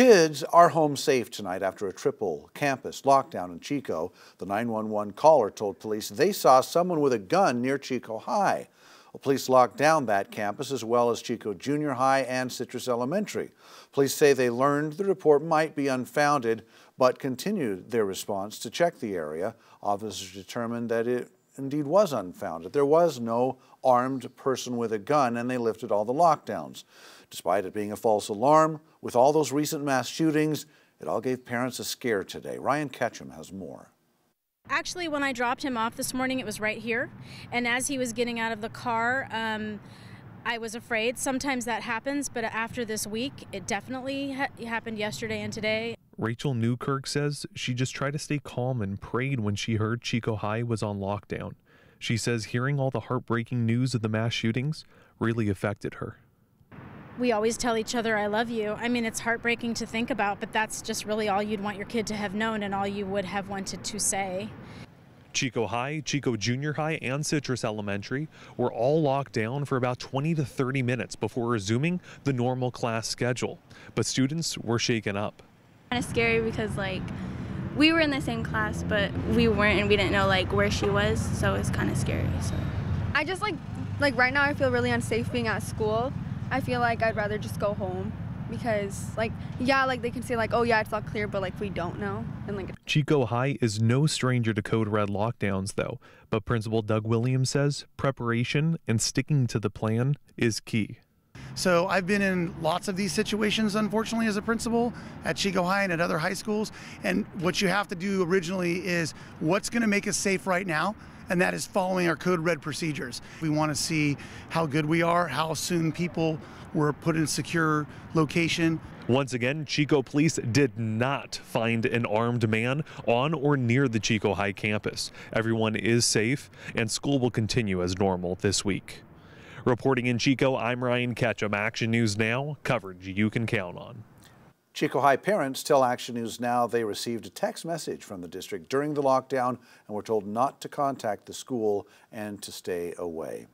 Kids are home safe tonight after a triple campus lockdown in Chico. The 911 caller told police they saw someone with a gun near Chico High. Well, police locked down that campus as well as Chico Junior High and Citrus Elementary. Police say they learned the report might be unfounded, but continued their response to check the area. Officers determined that it indeed was unfounded. There was no armed person with a gun, and they lifted all the lockdowns. Despite it being a false alarm, with all those recent mass shootings, it all gave parents a scare today. Ryan Ketchum has more. Actually, when I dropped him off this morning, it was right here. And as he was getting out of the car, um, I was afraid. Sometimes that happens, but after this week, it definitely ha happened yesterday and today. Rachel Newkirk says she just tried to stay calm and prayed when she heard Chico High was on lockdown. She says hearing all the heartbreaking news of the mass shootings really affected her. We always tell each other, I love you. I mean, it's heartbreaking to think about, but that's just really all you'd want your kid to have known and all you would have wanted to say. Chico High, Chico Junior High, and Citrus Elementary were all locked down for about 20 to 30 minutes before resuming the normal class schedule. But students were shaken up. Kind of scary because, like, we were in the same class, but we weren't, and we didn't know like where she was, so it's kind of scary. So I just like, like right now, I feel really unsafe being at school. I feel like I'd rather just go home because like yeah like they can say like oh yeah it's all clear but like we don't know and like Chico High is no stranger to code red lockdowns though but principal Doug Williams says preparation and sticking to the plan is key. So I've been in lots of these situations, unfortunately, as a principal at Chico High and at other high schools. And what you have to do originally is what's going to make us safe right now? And that is following our code red procedures. We want to see how good we are, how soon people were put in secure location. Once again, Chico police did not find an armed man on or near the Chico High campus. Everyone is safe, and school will continue as normal this week. Reporting in Chico, I'm Ryan Ketchum. Action News Now, coverage you can count on. Chico High parents tell Action News Now they received a text message from the district during the lockdown and were told not to contact the school and to stay away.